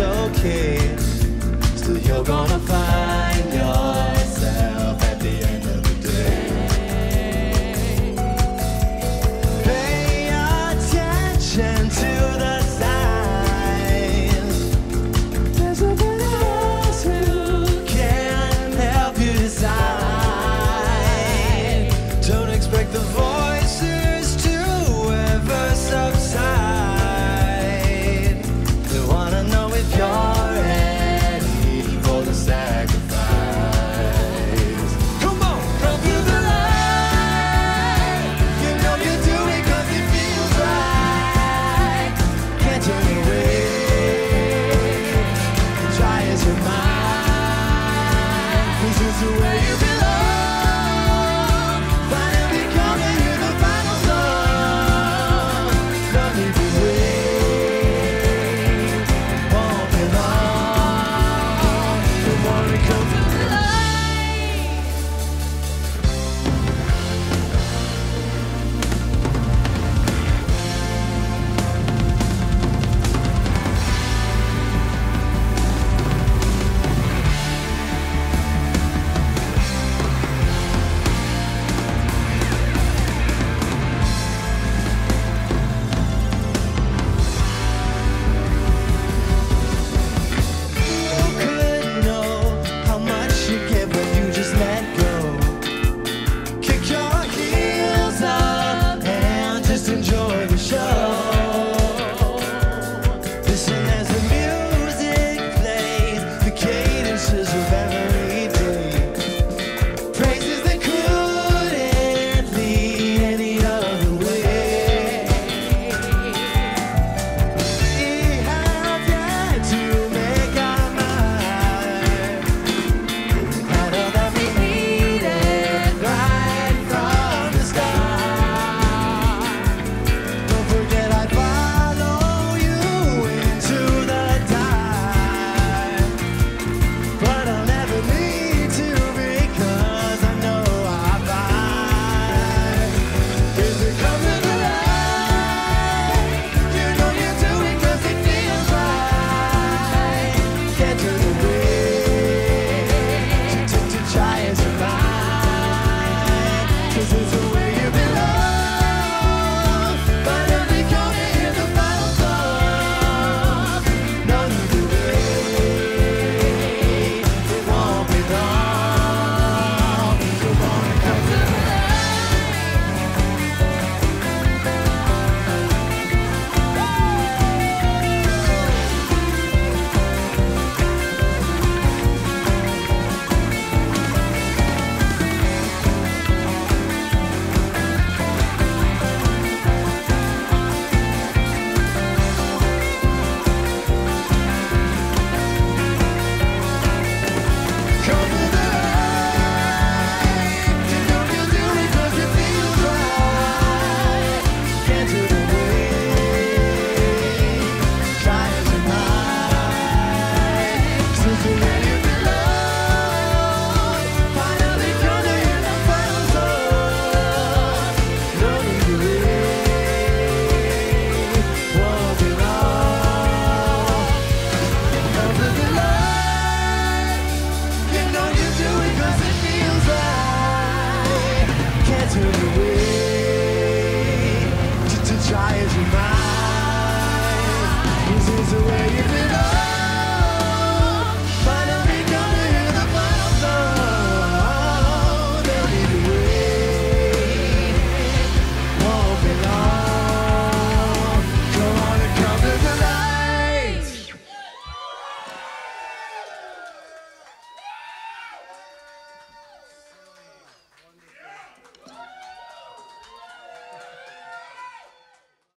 okay. Still, you're gonna find. away.